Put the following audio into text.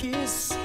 quis